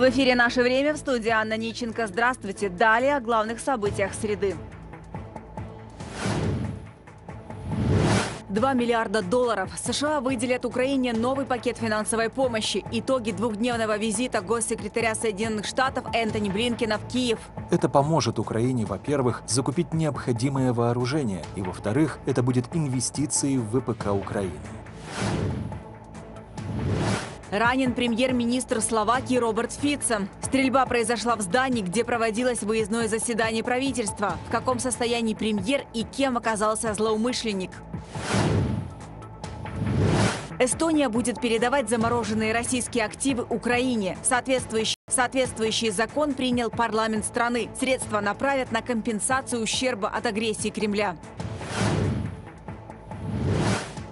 В эфире «Наше время» в студии Анна Ниченко. Здравствуйте. Далее о главных событиях среды. 2 миллиарда долларов. США выделят Украине новый пакет финансовой помощи. Итоги двухдневного визита госсекретаря Соединенных Штатов Энтони Блинкина в Киев. Это поможет Украине, во-первых, закупить необходимое вооружение, и, во-вторых, это будет инвестиции в ВПК Украины. Ранен премьер-министр Словакии Роберт Фице. Стрельба произошла в здании, где проводилось выездное заседание правительства. В каком состоянии премьер и кем оказался злоумышленник? Эстония будет передавать замороженные российские активы Украине. Соответствующий, соответствующий закон принял парламент страны. Средства направят на компенсацию ущерба от агрессии Кремля.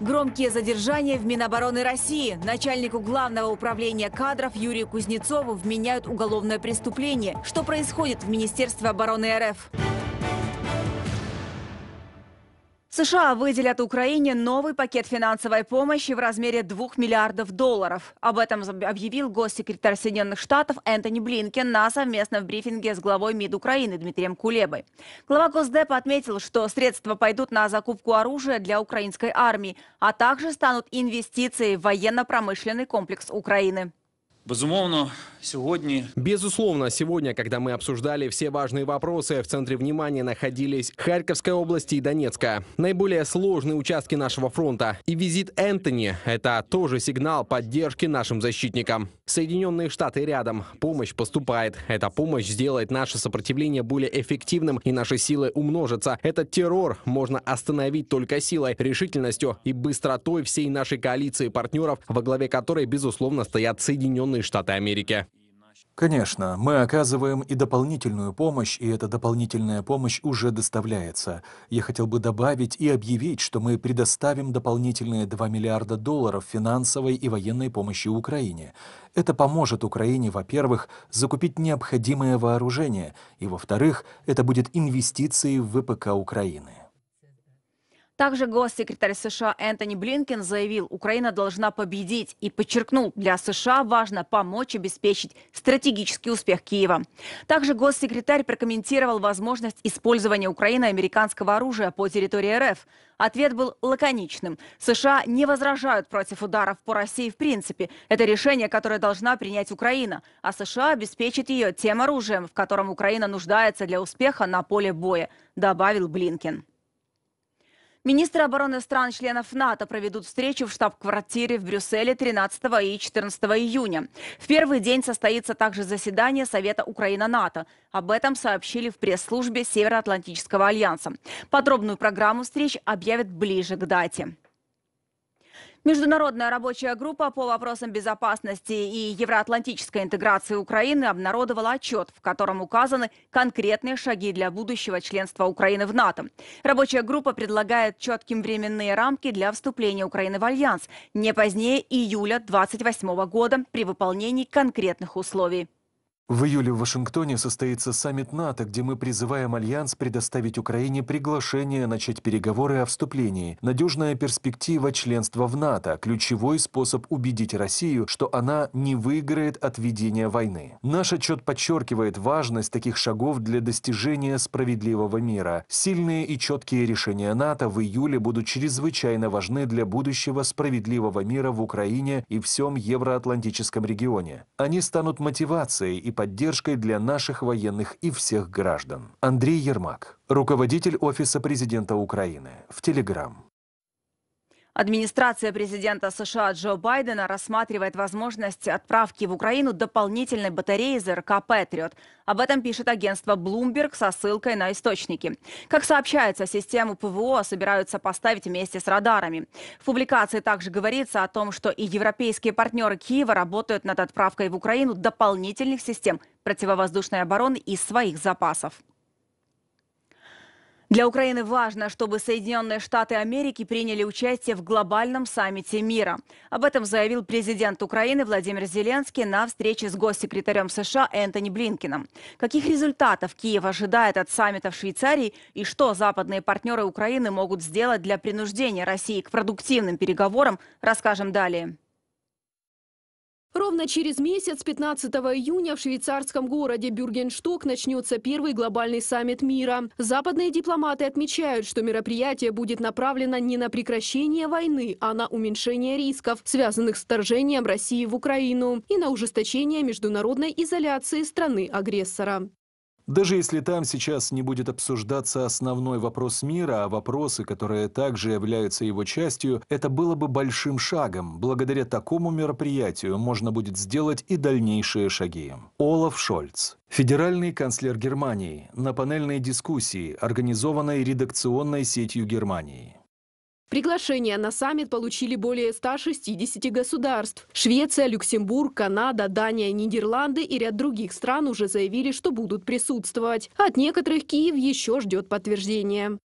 Громкие задержания в Минобороны России. Начальнику главного управления кадров Юрию Кузнецову вменяют уголовное преступление. Что происходит в Министерстве обороны РФ? США выделят Украине новый пакет финансовой помощи в размере 2 миллиардов долларов. Об этом объявил госсекретарь Соединенных Штатов Энтони Блинкен на совместном брифинге с главой МИД Украины Дмитрием Кулебой. Глава Госдепа отметил, что средства пойдут на закупку оружия для украинской армии, а также станут инвестицией в военно-промышленный комплекс Украины. Безумовно, сегодня... Безусловно, сегодня, когда мы обсуждали все важные вопросы, в центре внимания находились Харьковская область и Донецкая. Наиболее сложные участки нашего фронта. И визит Энтони – это тоже сигнал поддержки нашим защитникам. Соединенные Штаты рядом. Помощь поступает. Эта помощь сделает наше сопротивление более эффективным, и наши силы умножатся. Этот террор можно остановить только силой, решительностью и быстротой всей нашей коалиции партнеров, во главе которой, безусловно, стоят Соединенные Соединенные Штаты Америки. Конечно, мы оказываем и дополнительную помощь, и эта дополнительная помощь уже доставляется. Я хотел бы добавить и объявить, что мы предоставим дополнительные 2 миллиарда долларов финансовой и военной помощи Украине. Это поможет Украине, во-первых, закупить необходимое вооружение, и, во-вторых, это будет инвестиции в ВПК Украины. Также госсекретарь США Энтони Блинкен заявил, Украина должна победить и подчеркнул, для США важно помочь обеспечить стратегический успех Киева. Также госсекретарь прокомментировал возможность использования Украины американского оружия по территории РФ. Ответ был лаконичным. США не возражают против ударов по России в принципе. Это решение, которое должна принять Украина, а США обеспечит ее тем оружием, в котором Украина нуждается для успеха на поле боя, добавил Блинкен. Министры обороны стран-членов НАТО проведут встречу в штаб-квартире в Брюсселе 13 и 14 июня. В первый день состоится также заседание Совета Украина-НАТО. Об этом сообщили в пресс-службе Североатлантического альянса. Подробную программу встреч объявят ближе к дате. Международная рабочая группа по вопросам безопасности и евроатлантической интеграции Украины обнародовала отчет, в котором указаны конкретные шаги для будущего членства Украины в НАТО. Рабочая группа предлагает четкие временные рамки для вступления Украины в Альянс не позднее июля 2028 года при выполнении конкретных условий. В июле в Вашингтоне состоится саммит НАТО, где мы призываем Альянс предоставить Украине приглашение начать переговоры о вступлении. Надежная перспектива членства в НАТО – ключевой способ убедить Россию, что она не выиграет от ведения войны. Наш отчет подчеркивает важность таких шагов для достижения справедливого мира. Сильные и четкие решения НАТО в июле будут чрезвычайно важны для будущего справедливого мира в Украине и всем евроатлантическом регионе. Они станут мотивацией и поддержкой для наших военных и всех граждан. Андрей Ермак, руководитель Офиса президента Украины, в Телеграм. Администрация президента США Джо Байдена рассматривает возможность отправки в Украину дополнительной батареи ЗРК «Патриот». Об этом пишет агентство Bloomberg со ссылкой на источники. Как сообщается, систему ПВО собираются поставить вместе с радарами. В публикации также говорится о том, что и европейские партнеры Киева работают над отправкой в Украину дополнительных систем противовоздушной обороны из своих запасов. Для Украины важно, чтобы Соединенные Штаты Америки приняли участие в глобальном саммите мира. Об этом заявил президент Украины Владимир Зеленский на встрече с госсекретарем США Энтони Блинкином. Каких результатов Киев ожидает от саммита в Швейцарии и что западные партнеры Украины могут сделать для принуждения России к продуктивным переговорам, расскажем далее. Ровно через месяц, 15 июня, в швейцарском городе Бюргеншток начнется первый глобальный саммит мира. Западные дипломаты отмечают, что мероприятие будет направлено не на прекращение войны, а на уменьшение рисков, связанных с вторжением России в Украину, и на ужесточение международной изоляции страны-агрессора. Даже если там сейчас не будет обсуждаться основной вопрос мира, а вопросы, которые также являются его частью, это было бы большим шагом. Благодаря такому мероприятию можно будет сделать и дальнейшие шаги. Олаф Шольц, федеральный канцлер Германии, на панельной дискуссии, организованной редакционной сетью Германии. Приглашение на саммит получили более 160 государств. Швеция, Люксембург, Канада, Дания, Нидерланды и ряд других стран уже заявили, что будут присутствовать. От некоторых Киев еще ждет подтверждения.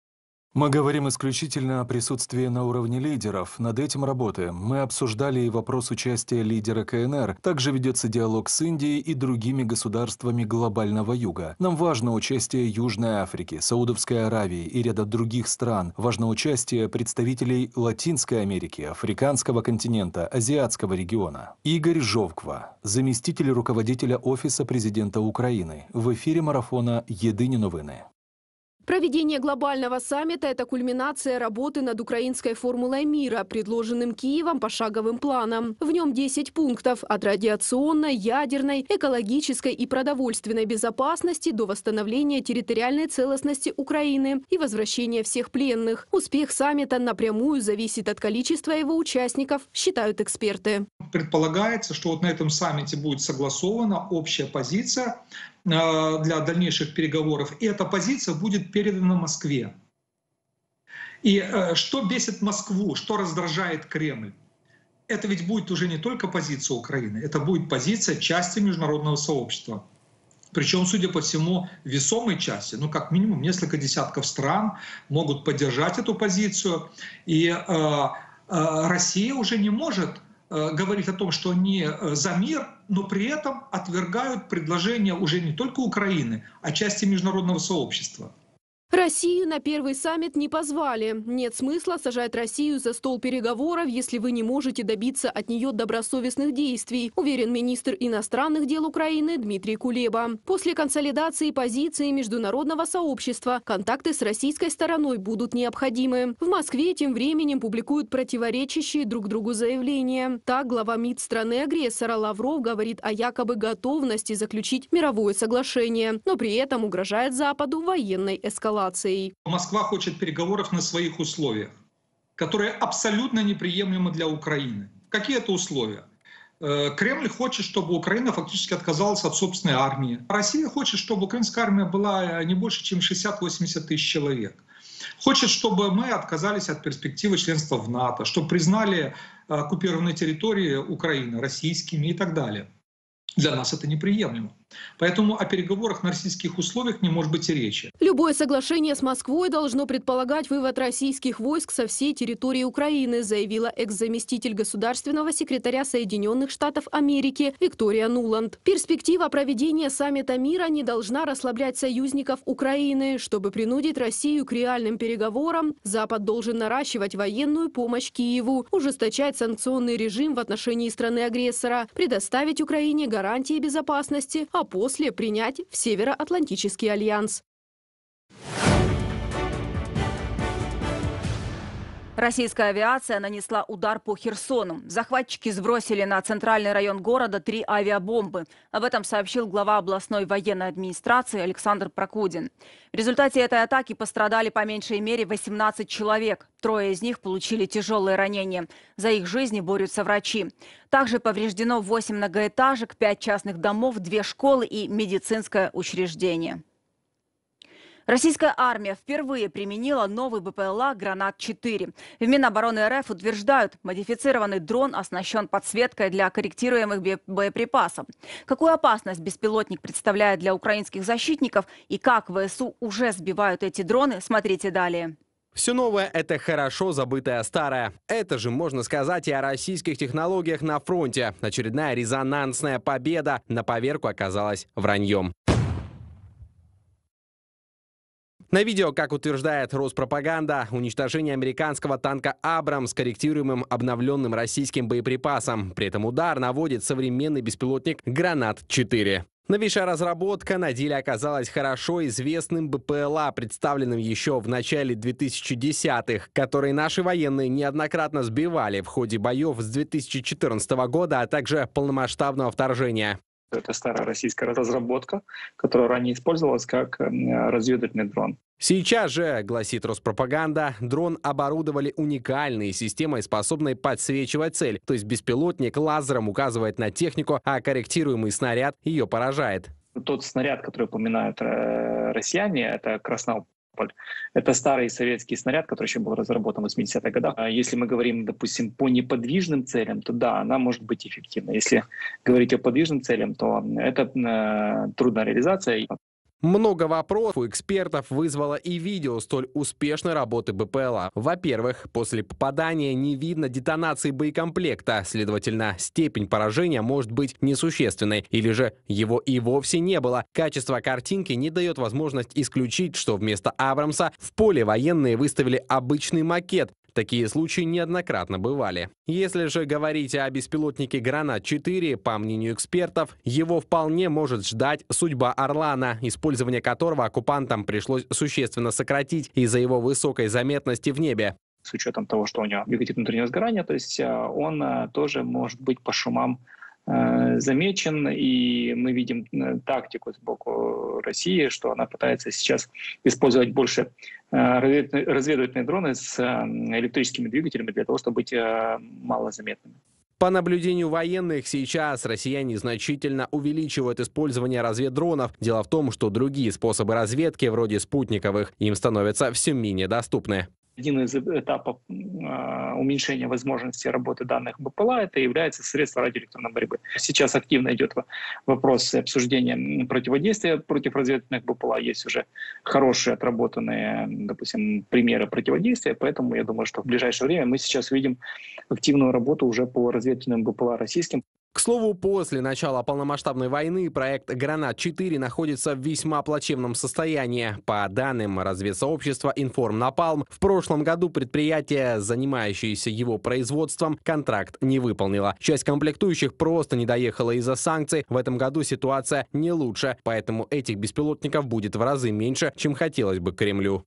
Мы говорим исключительно о присутствии на уровне лидеров. Над этим работаем. Мы обсуждали и вопрос участия лидера КНР. Также ведется диалог с Индией и другими государствами глобального юга. Нам важно участие Южной Африки, Саудовской Аравии и ряда других стран. Важно участие представителей Латинской Америки, Африканского континента, Азиатского региона. Игорь Жовква, заместитель руководителя Офиса президента Украины. В эфире марафона «Єдині новини». Проведение глобального саммита – это кульминация работы над украинской формулой мира, предложенным Киевом пошаговым планом. В нем 10 пунктов – от радиационной, ядерной, экологической и продовольственной безопасности до восстановления территориальной целостности Украины и возвращения всех пленных. Успех саммита напрямую зависит от количества его участников, считают эксперты. Предполагается, что вот на этом саммите будет согласована общая позиция для дальнейших переговоров, и эта позиция будет передана Москве. И э, что бесит Москву, что раздражает Кремль? Это ведь будет уже не только позиция Украины, это будет позиция части международного сообщества. Причем, судя по всему, весомой части, ну как минимум несколько десятков стран могут поддержать эту позицию. И э, э, Россия уже не может Э, говорить о том, что они э, за мир, но при этом отвергают предложения уже не только Украины, а части международного сообщества. Россию на первый саммит не позвали. Нет смысла сажать Россию за стол переговоров, если вы не можете добиться от нее добросовестных действий, уверен министр иностранных дел Украины Дмитрий Кулеба. После консолидации позиции международного сообщества контакты с российской стороной будут необходимы. В Москве тем временем публикуют противоречащие друг другу заявления. Так, глава МИД страны-агрессора Лавров говорит о якобы готовности заключить мировое соглашение, но при этом угрожает Западу военной эскалацией эскалацией. Москва хочет переговоров на своих условиях, которые абсолютно неприемлемы для Украины. Какие это условия? Э, Кремль хочет, чтобы Украина фактически отказалась от собственной армии. Россия хочет, чтобы украинская армия была не больше, чем 60-80 тысяч человек. Хочет, чтобы мы отказались от перспективы членства в НАТО, чтобы признали оккупированные территории Украины российскими и так далее. Для нас это неприемлемо. Поэтому о переговорах на российских условиях не может быть и речи. Любое соглашение с Москвой должно предполагать вывод российских войск со всей территории Украины, заявила экс-заместитель государственного секретаря Соединенных Штатов Америки Виктория Нуланд. Перспектива проведения саммита мира не должна расслаблять союзников Украины. Чтобы принудить Россию к реальным переговорам, Запад должен наращивать военную помощь Киеву, ужесточать санкционный режим в отношении страны-агрессора, предоставить Украине гарантии безопасности, а после принять в Североатлантический альянс. Российская авиация нанесла удар по Херсону. Захватчики сбросили на центральный район города три авиабомбы. Об этом сообщил глава областной военной администрации Александр Прокудин. В результате этой атаки пострадали по меньшей мере 18 человек. Трое из них получили тяжелые ранения. За их жизни борются врачи. Также повреждено 8 многоэтажек, 5 частных домов, 2 школы и медицинское учреждение. Российская армия впервые применила новый БПЛА «Гранат-4». В Минобороны РФ утверждают, модифицированный дрон оснащен подсветкой для корректируемых боеприпасов. Какую опасность беспилотник представляет для украинских защитников и как ВСУ уже сбивают эти дроны, смотрите далее. Все новое — это хорошо забытое старое. Это же можно сказать и о российских технологиях на фронте. Очередная резонансная победа на поверку оказалась враньем. На видео, как утверждает Роспропаганда, уничтожение американского танка «Абрам» с корректируемым обновленным российским боеприпасом. При этом удар наводит современный беспилотник «Гранат-4». Новейшая разработка на деле оказалась хорошо известным БПЛА, представленным еще в начале 2010-х, который наши военные неоднократно сбивали в ходе боев с 2014 года, а также полномасштабного вторжения. Это старая российская разработка, которая ранее использовалась как разведывательный дрон. Сейчас же, гласит Роспропаганда, дрон оборудовали уникальной системой, способной подсвечивать цель. То есть беспилотник лазером указывает на технику, а корректируемый снаряд ее поражает. Тот снаряд, который упоминают э, россияне, это Краснополь. Это старый советский снаряд, который еще был разработан в 80-х годах. А если мы говорим, допустим, по неподвижным целям, то да, она может быть эффективна. Если говорить о подвижным целям, то это э, трудная реализация. Много вопросов у экспертов вызвало и видео столь успешной работы БПЛА. Во-первых, после попадания не видно детонации боекомплекта, следовательно, степень поражения может быть несущественной, или же его и вовсе не было. Качество картинки не дает возможность исключить, что вместо Абрамса в поле военные выставили обычный макет, Такие случаи неоднократно бывали. Если же говорить о беспилотнике «Гранат-4», по мнению экспертов, его вполне может ждать судьба «Орлана», использование которого оккупантам пришлось существенно сократить из-за его высокой заметности в небе с учетом того, что у него двигатель внутреннего сгорания, то есть э, он э, тоже может быть по шумам замечен, и мы видим э, тактику сбоку России, что она пытается сейчас использовать больше э, разведывательные дроны с электрическими двигателями для того, чтобы быть малозаметными. По наблюдению военных, сейчас россияне значительно увеличивают использование разведдронов. Дело в том, что другие способы разведки, вроде спутниковых, им становятся все менее доступны один из этапов а, уменьшения возможности работы данных БПЛА это является средство радиоэлектронной борьбы. Сейчас активно идет вопрос обсуждения противодействия против разведывательных БПЛА. Есть уже хорошие отработанные, допустим, примеры противодействия, поэтому я думаю, что в ближайшее время мы сейчас увидим активную работу уже по разведывательным БПЛА российским. К слову, после начала полномасштабной войны проект «Гранат-4» находится в весьма плачевном состоянии. По данным разведсообщества «Информ-Напалм», в прошлом году предприятие, занимающееся его производством, контракт не выполнило. Часть комплектующих просто не доехала из-за санкций. В этом году ситуация не лучше, поэтому этих беспилотников будет в разы меньше, чем хотелось бы Кремлю.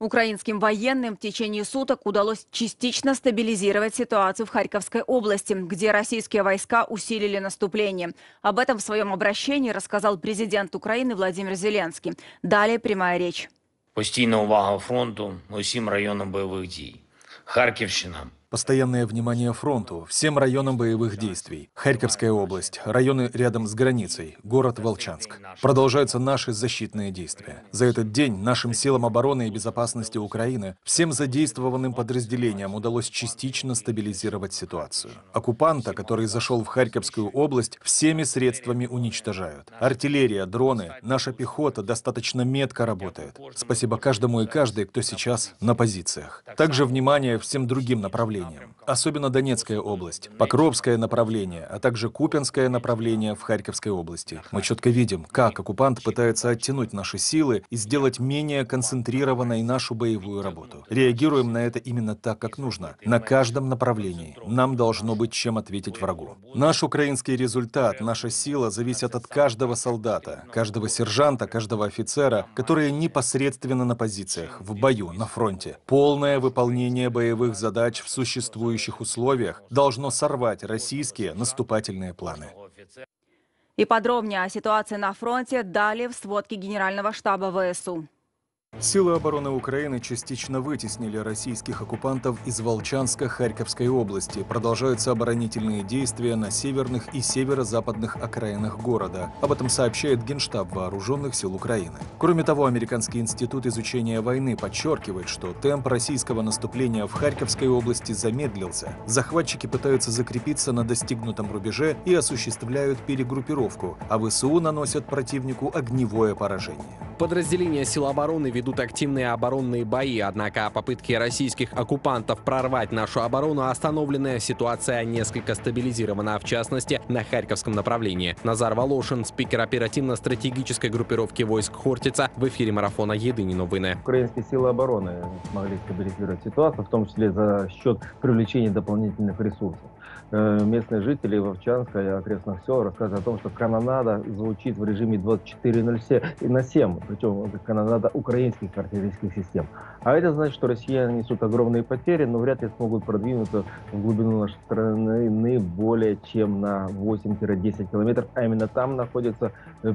Украинским военным в течение суток удалось частично стабилизировать ситуацию в Харьковской области, где российские войска усилили наступление. Об этом в своем обращении рассказал президент Украины Владимир Зеленский. Далее прямая речь. Постійна увага фронту усім районам бойових дій. Харківщина Постоянное внимание фронту, всем районам боевых действий. Харьковская область, районы рядом с границей, город Волчанск. Продолжаются наши защитные действия. За этот день нашим силам обороны и безопасности Украины, всем задействованным подразделениям удалось частично стабилизировать ситуацию. Оккупанта, который зашел в Харьковскую область, всеми средствами уничтожают. Артиллерия, дроны, наша пехота достаточно метко работает. Спасибо каждому и каждой, кто сейчас на позициях. Также внимание всем другим направлениям направлениям, особенно Донецкая область, Покровское направление, а также Купинское направление в Харьковской области. Мы четко видим, как оккупант пытается оттянуть наши силы и сделать менее концентрированной нашу боевую работу. Реагируем на это именно так, как нужно, на каждом направлении. Нам должно быть чем ответить врагу. Наш украинский результат, наша сила зависят от каждого солдата, каждого сержанта, каждого офицера, которые непосредственно на позициях, в бою, на фронте. Полное выполнение боевых задач в существующем существующих условиях должно сорвать российские наступательные планы. И подробнее о ситуации на фронте далее в сводке Генерального штаба ВСУ. Силы обороны Украины частично вытеснили российских оккупантов из Волчанска Харьковской области. Продолжаются оборонительные действия на северных и северо-западных окраинах города. Об этом сообщает Генштаб Вооруженных сил Украины. Кроме того, Американский институт изучения войны подчеркивает, что темп российского наступления в Харьковской области замедлился. Захватчики пытаются закрепиться на достигнутом рубеже и осуществляют перегруппировку, а ВСУ наносят противнику огневое поражение. Подразделения сил обороны ведут активные оборонные бои, однако попытки российских оккупантов прорвать нашу оборону остановлены. Ситуация несколько стабилизирована, в частности, на Харьковском направлении. Назар Волошин, спикер оперативно-стратегической группировки войск Хортица, в эфире марафона «Єдині новини». Украинские силы обороны смогли стабилизировать ситуацию, в том числе за счет привлечения дополнительных ресурсов. Э, Местные жители Вовчанска и окрестных сел рассказывают о том, что канонада звучит в режиме 24 на 7, причем канонада украинских артиллерийских систем. А это значит, что россияне несут огромные потери, но вряд ли смогут продвинуться в глубину нашей страны более чем на 8-10 километров, а именно там находится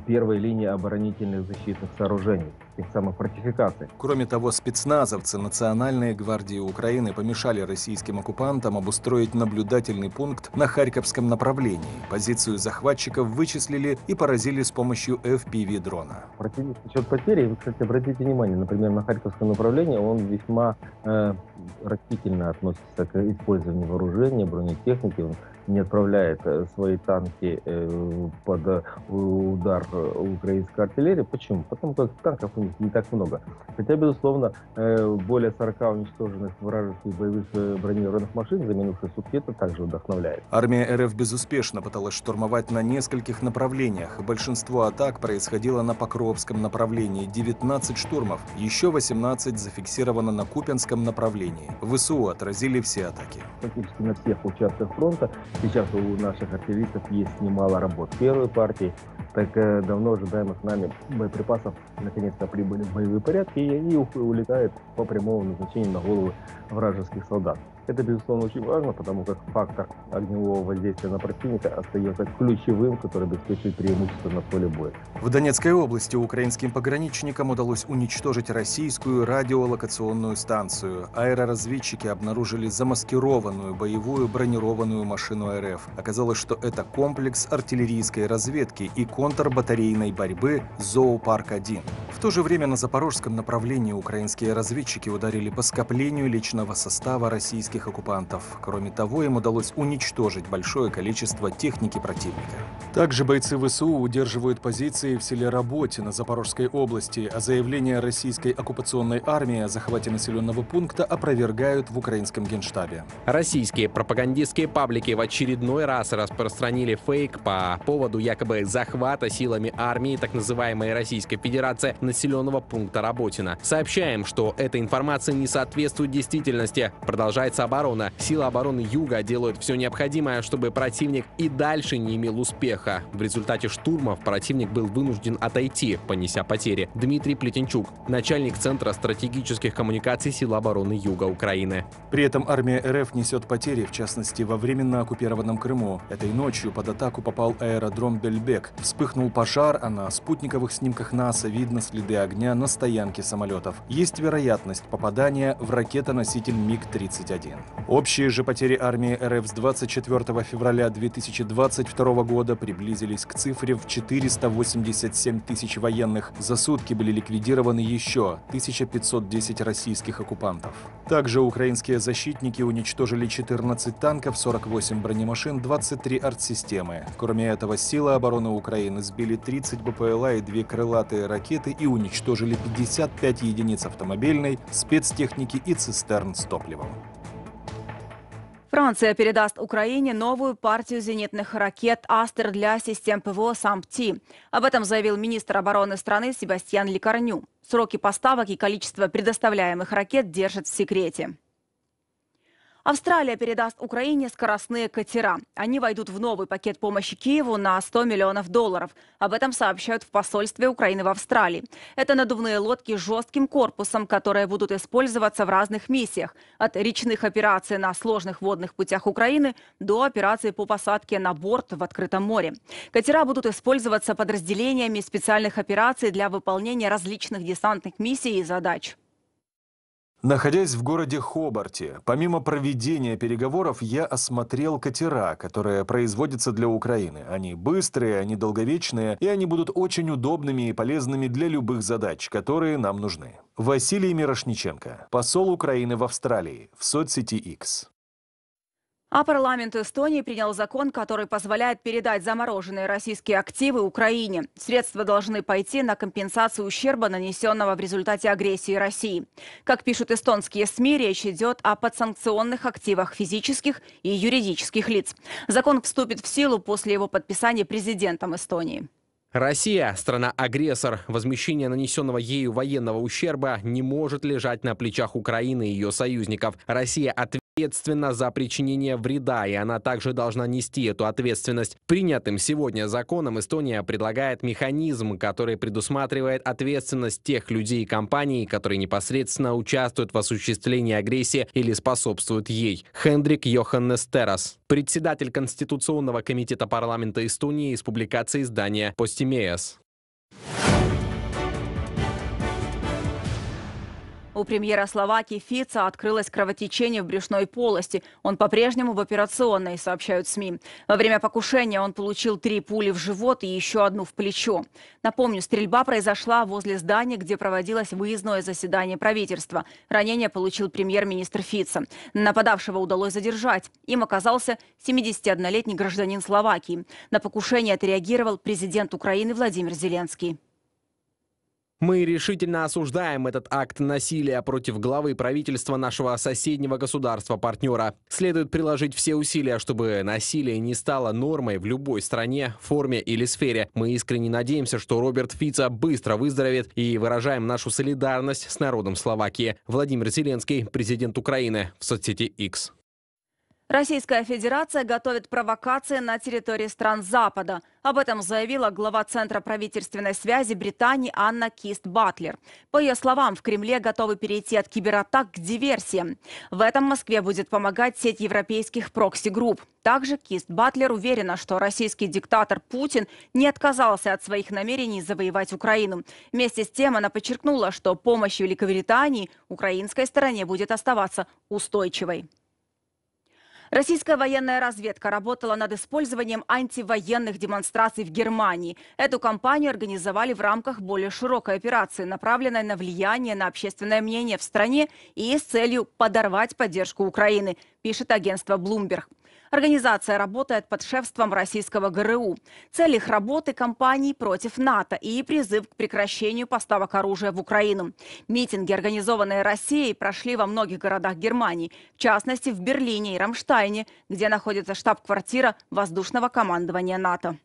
первая линия оборонительных защитных сооружений, тех самых фортификаций. Кроме того, спецназовцы Национальной гвардии Украины помешали российским оккупантам обустроить наблюдательный пункт на Харьковском направлении. Позицию захватчиков вычислили и поразили с помощью FPV-дрона. Противник несет потери. Вы, кстати, обратите внимание, например, на Харьковском направлении он весьма э, растительно относится к использованию вооружения, бронетехники. Не отправляет э, свои танки э, под э, удар украинской артиллерии. Почему? Потому как танков у них не так много. Хотя, безусловно, более 40 уничтоженных вражеских боевых бронированных машин за минувшие сутки это также вдохновляет. Армия РФ безуспешно пыталась штурмовать на нескольких направлениях. Большинство атак происходило на Покровском направлении, 19 штурмов, еще 18 зафиксировано на Купянском направлении. ВСУ отразили все атаки. практически на всех участках фронта. Сейчас у наших артиллеристов есть немало работ. Первой партии, так э, давно ожидаемых нами боеприпасов, наконец-то прибыли в боевые порядки и они улетают по прямому назначению на головы вражеских солдат. Это, безусловно, очень важно, потому как фактор огневого воздействия на противника остается ключевым, который обеспечивает преимущество на поле боя. В Донецкой области украинским пограничникам удалось уничтожить российскую радиолокационную станцию. Аэроразведчики обнаружили замаскированную боевую бронированную машину РФ. Оказалось, что это комплекс артиллерийской разведки и контрбатарейной борьбы «Зоопарк-1». В то же время на запорожском направлении украинские разведчики ударили по скоплению личного состава российских оккупантов. Кроме того, им удалось уничтожить большое количество техники противника. Также бойцы ВСУ удерживают позиции в селе Работе на Запорожской области, а заявление российской оккупационной армии о захвате населенного пункта опровергают в украинском генштабе. Российские пропагандистские паблики в очередной раз распространили фейк по поводу якобы захвата силами армии так называемой Российской Федерации населенного пункта Работина. Сообщаем, что эта информация не соответствует действительности. Продолжается оборона. Силы обороны Юга делают все необходимое, чтобы противник и дальше не имел успеха. В результате штурмов противник был вынужден отойти, понеся потери. Дмитрий Плетенчук, начальник Центра стратегических коммуникаций Сил обороны Юга Украины. При этом армия РФ несет потери, в частности, во временно оккупированном Крыму. Этой ночью под атаку попал аэродром Бельбек. Вспыхнул пожар, а на спутниковых снимках НАСА видно следы огня на стоянке самолетов. Есть вероятность попадания в ракетоноситель МиГ-31. Общие же потери армии РФ с 24 февраля 2022 года приблизились к цифре в 487 тысяч военных. За сутки были ликвидированы еще 1510 российских оккупантов. Также украинские защитники уничтожили 14 танков, 48 бронемашин, 23 артсистемы. Кроме этого, силы обороны Украины сбили 30 БПЛА и две крылатые ракеты и уничтожили 55 единиц автомобильной, спецтехники и цистерн с топливом. Франция передаст Украине новую партию зенитных ракет «Астер» для систем ПВО «Сампти». Об этом заявил министр обороны страны Себастьян Ликарню. Сроки поставок и количество предоставляемых ракет держат в секрете. Австралия передаст Украине скоростные катера. Они войдут в новый пакет помощи Киеву на 100 миллионов долларов. Об этом сообщают в посольстве Украины в Австралии. Это надувные лодки с жестким корпусом, которые будут использоваться в разных миссиях. От речных операций на сложных водных путях Украины до операций по посадке на борт в открытом море. Катера будут использоваться подразделениями специальных операций для выполнения различных десантных миссий и задач. Находясь в городе Хобарте, помимо проведения переговоров, я осмотрел катера, которые производятся для Украины. Они быстрые, они долговечные, и они будут очень удобными и полезными для любых задач, которые нам нужны. Василий Мирошниченко, посол Украины в Австралии, в соцсети X. А парламент Эстонии принял закон, который позволяет передать замороженные российские активы Украине. Средства должны пойти на компенсацию ущерба, нанесенного в результате агрессии России. Как пишут эстонские СМИ, речь идет о подсанкционных активах физических и юридических лиц. Закон вступит в силу после его подписания президентом Эстонии. Россия, страна-агрессор, возмещение нанесенного ею военного ущерба не может лежать на плечах Украины и ее союзников. Россия ответственна ответственна за причинение вреда, и она также должна нести эту ответственность. Принятым сегодня законом Эстония предлагает механизм, который предусматривает ответственность тех людей и компаний, которые непосредственно участвуют в осуществлении агрессии или способствуют ей. Хендрик Йоханнес Террас, председатель Конституционного комитета парламента Эстонии из публикации издания «Постимеяс». У премьера Словакии Фица открылось кровотечение в брюшной полости. Он по-прежнему в операционной, сообщают СМИ. Во время покушения он получил три пули в живот и еще одну в плечо. Напомню, стрельба произошла возле здания, где проводилось выездное заседание правительства. Ранение получил премьер-министр Фица. Нападавшего удалось задержать. Им оказался 71-летний гражданин Словакии. На покушение отреагировал президент Украины Владимир Зеленский. Мы решительно осуждаем этот акт насилия против главы правительства нашего соседнего государства-партнера. Следует приложить все усилия, чтобы насилие не стало нормой в любой стране, форме или сфере. Мы искренне надеемся, что Роберт Фица быстро выздоровеет и выражаем нашу солидарность с народом Словакии. Владимир Зеленский, президент Украины, в соцсети X. Российская Федерация готовит провокации на территории стран Запада. Об этом заявила глава Центра правительственной связи Британии Анна Кист-Батлер. По ее словам, в Кремле готовы перейти от кибератак к диверсиям. В этом Москве будет помогать сеть европейских прокси-групп. Также Кист-Батлер уверена, что российский диктатор Путин не отказался от своих намерений завоевать Украину. Вместе с тем она подчеркнула, что помощь Великобритании украинской стороне будет оставаться устойчивой. Российская военная разведка работала над использованием антивоенных демонстраций в Германии. Эту кампанию организовали в рамках более широкой операции, направленной на влияние на общественное мнение в стране и с целью подорвать поддержку Украины, пишет агентство Bloomberg. Организация работает под шефством российского ГРУ. Цель их работы – кампании против НАТО и призыв к прекращению поставок оружия в Украину. Митинги, организованные Россией, прошли во многих городах Германии, в частности в Берлине и Рамштайне, где находится штаб-квартира воздушного командования НАТО.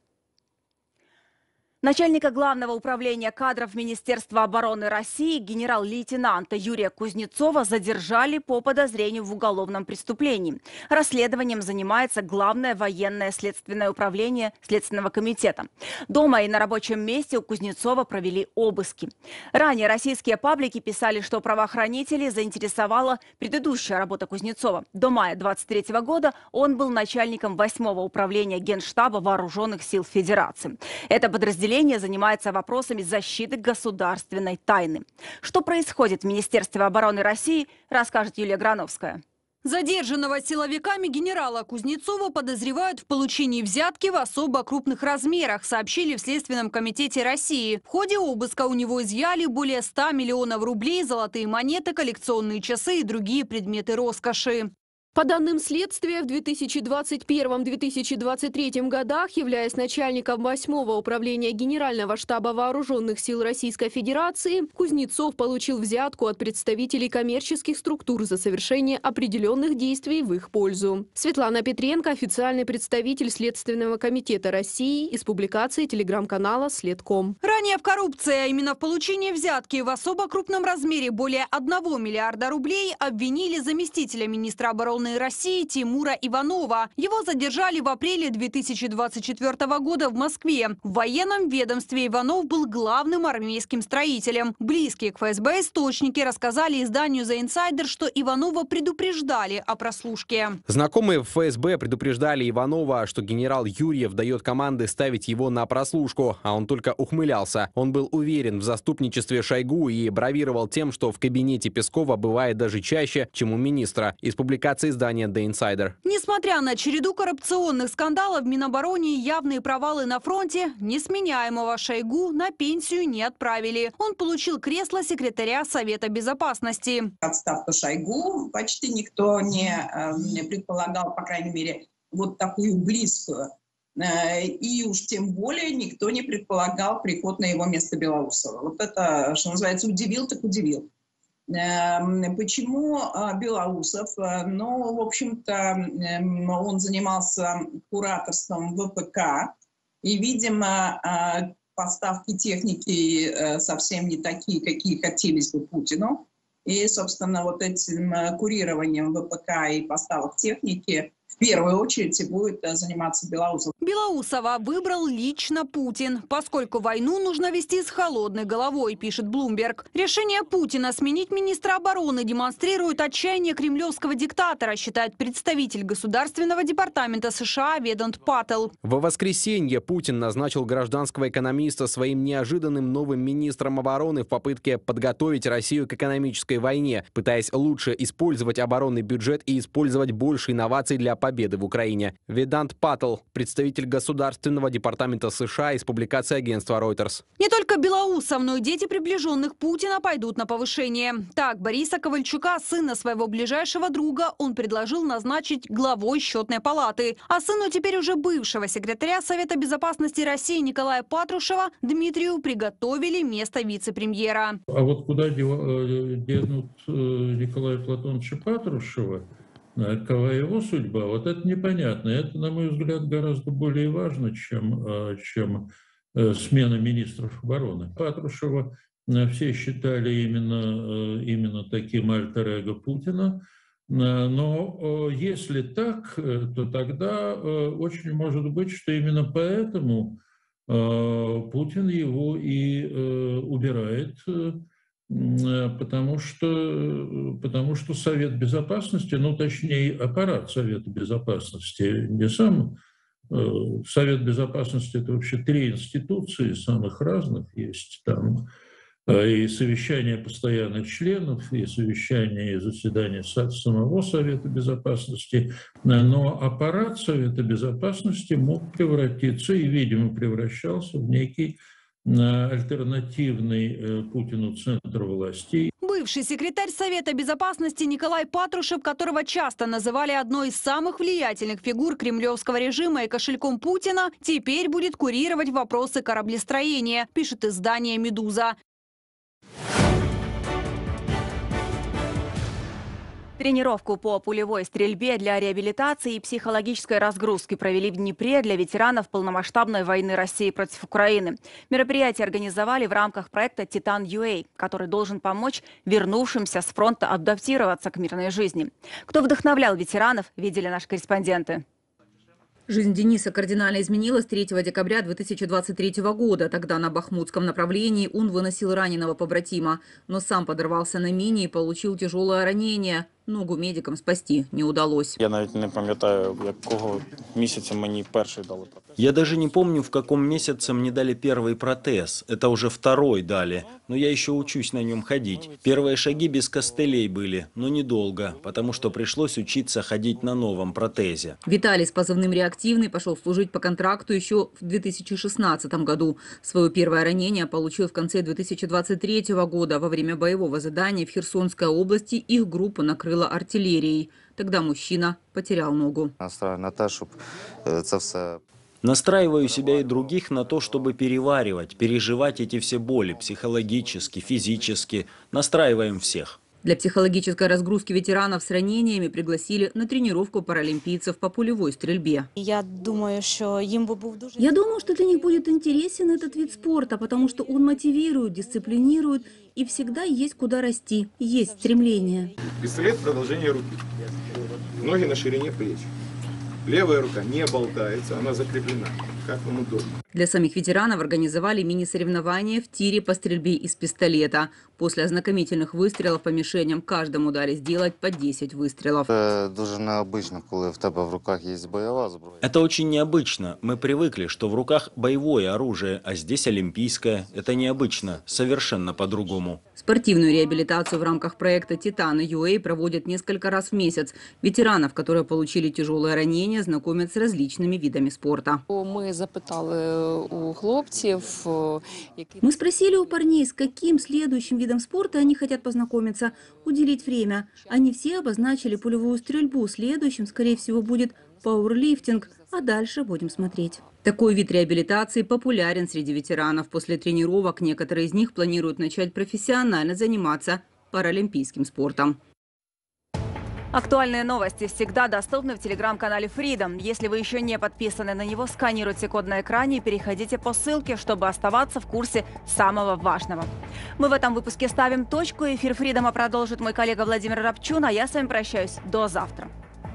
Начальника Главного управления кадров Министерства обороны России генерал-лейтенанта Юрия Кузнецова задержали по подозрению в уголовном преступлении. Расследованием занимается Главное военное следственное управление Следственного комитета. Дома и на рабочем месте у Кузнецова провели обыски. Ранее российские паблики писали, что правоохранители заинтересовала предыдущая работа Кузнецова. До мая 23 года он был начальником 8 управления Генштаба Вооруженных сил Федерации. Это подразделение подразделение занимается вопросами защиты государственной тайны. Что происходит в Министерстве обороны России, расскажет Юлия Грановская. Задержанного силовиками генерала Кузнецова подозревают в получении взятки в особо крупных размерах, сообщили в Следственном комитете России. В ходе обыска у него изъяли более 100 миллионов рублей, золотые монеты, коллекционные часы и другие предметы роскоши. По данным следствия, в 2021-2023 годах, являясь начальником 8 управления Генерального штаба Вооруженных сил Российской Федерации, Кузнецов получил взятку от представителей коммерческих структур за совершение определенных действий в их пользу. Светлана Петренко, официальный представитель Следственного комитета России из публикации телеграм-канала «Следком». Ранее в коррупции, а именно в получении взятки в особо крупном размере более 1 миллиарда рублей обвинили заместителя министра обороны обороны России Тимура Иванова. Его задержали в апреле 2024 года в Москве. В военном ведомстве Иванов был главным армейским строителем. Близкие к ФСБ источники рассказали изданию «The Insider», что Иванова предупреждали о прослушке. Знакомые в ФСБ предупреждали Иванова, что генерал Юрьев дает команды ставить его на прослушку, а он только ухмылялся. Он был уверен в заступничестве Шойгу и бравировал тем, что в кабинете Пескова бывает даже чаще, чем у министра. Из публикации издания The Insider. Несмотря на череду коррупционных скандалов в Минобороне и явные провалы на фронте, несменяемого Шойгу на пенсию не отправили. Он получил кресло секретаря Совета Безопасности. Отставку Шойгу почти никто не, э, не предполагал, по крайней мере, вот такую близкую. Э, И уж тем более никто не предполагал приход на его место Белоусова. Вот это, что называется, удивил так удивил. Эм, Почему а, Белоусов? Э, Ну, в общем-то, эм, он занимался кураторством ВПК, и, видимо, а, поставки техники э, совсем не такие, какие хотелось бы Путину. И, собственно, вот этим э, курированием ВПК и поставок техники первую очередь и будет э, заниматься Белоусов. Белоусова выбрал лично Путин, поскольку войну нужно вести с холодной головой, пишет Блумберг. Решение Путина сменить министра обороны демонстрирует отчаяние кремлевского диктатора, считает представитель Государственного департамента США Ведант Паттел. В воскресенье Путин назначил гражданского экономиста своим неожиданным новым министром обороны в попытке подготовить Россию к экономической войне, пытаясь лучше использовать оборонный бюджет и использовать больше инноваций для победы в Украине. Ведант Паттл, представитель Государственного департамента США из публикации агентства Reuters. Не только Белоусов, но и дети приближенных Путина пойдут на повышение. Так, Бориса Ковальчука, сына своего ближайшего друга, он предложил назначить главой счетной палаты. А сыну теперь уже бывшего секретаря Совета безопасности России Николая Патрушева Дмитрию приготовили место вице-премьера. А вот куда дева- э, денут э, Николая Платоновича Патрушева, э, какова его судьба, вот это непонятно. Это, на мой взгляд, гораздо более важно, чем, э, чем э, смена министров обороны. Патрушева э, все считали именно, э, именно таким альтер-эго Путина, но если так, то тогда очень может быть, что именно поэтому Путин его и убирает, потому что, потому что Совет Безопасности, ну точнее аппарат Совета Безопасности, не сам э, Совет Безопасности, это вообще три институции самых разных есть там, э, и совещание постоянных членов, и совещание и заседание са- самого Совета Безопасности. Э, Но аппарат Совета Безопасности мог превратиться и, видимо, превращался в некий э, альтернативный э, Путину центр власти. Бывший секретарь Совета безопасности Николай Патрушев, которого часто называли одной из самых влиятельных фигур кремлевского режима и кошельком Путина, теперь будет курировать вопросы кораблестроения, пишет издание «Медуза». Тренировку по пулевой стрельбе для реабилитации и психологической разгрузки провели в Днепре для ветеранов полномасштабной войны России против Украины. Мероприятие организовали в рамках проекта «Титан UA», который должен помочь вернувшимся с фронта адаптироваться к мирной жизни. Кто вдохновлял ветеранов, видели наши корреспонденты. Жизнь Дениса кардинально изменилась 3 декабря 2023 года. Тогда на Бахмутском направлении он выносил раненого побратима, но сам подорвался на мине и получил тяжелое ранение. Ногу медикам спасти не удалось. Я навіть не пам'ятаю, якого місяця мені перший дали протез. Я даже не помню, в каком месяце мне дали первый протез. Это уже второй дали, но я еще учусь на нем ходить. Первые шаги без костылей были, но недолго, потому что пришлось учиться ходить на новом протезе. Виталий с позывным «Реактивный» пошел служить по контракту еще в 2016 году. Свое первое ранение получил в конце 2023 года. Во время боевого задания в Херсонской области их группу накрыла артиллерией. Тогда мужчина потерял ногу. Все Настраиваю себя и других на то, чтобы переваривать, переживать эти все боли психологически, физически. Настраиваем всех. Для психологической разгрузки ветеранов с ранениями пригласили на тренировку паралимпийцев по пулевой стрельбе. Я думаю, що їм би був дуже Я думаю, что для них будет интересен этот вид спорта, потому что он мотивирует, дисциплинирует и всегда есть куда расти, есть стремление. Пистолет – продолжение руки. Ноги на ширине плеч. Левая рука не болтается, она закреплена. Как вам удобно. Для самих ветеранов организовали мини-соревнования в тире по стрельбе из пистолета. После ознакомительных выстрелов по мишеням каждому дали сделать по 10 выстрелов. Зброя. Это очень необычно. Мы привыкли, что в руках боевое оружие, а здесь олимпийское. Это необычно, совершенно по-другому. Спортивную реабилитацию в рамках проекта «Титан» UA проводят несколько раз в месяц. Ветеранов, которые получили тяжелые ранения, знакомят с различными видами спорта. Ми запитали у хлопців, які Мы спросили у парней, с каким следующим видом спорта они хотят познакомиться, уделить время. Они все обозначили пулевую стрельбу. Следующим, скорее всего, будет пауэрлифтинг, а дальше будем смотреть. Такой вид реабилитации популярен среди ветеранов. После тренировок некоторые из них планируют начать профессионально заниматься паралимпийским спортом. Актуальные новости всегда доступны в телеграм-канале Freedom. Если вы еще не подписаны на него, сканируйте код на экране и переходите по ссылке, чтобы оставаться в курсе самого важного. Мы в этом выпуске ставим точку. Эфир Фридома продолжит мой коллега Владимир Рабчун, а я с вами прощаюсь до завтра.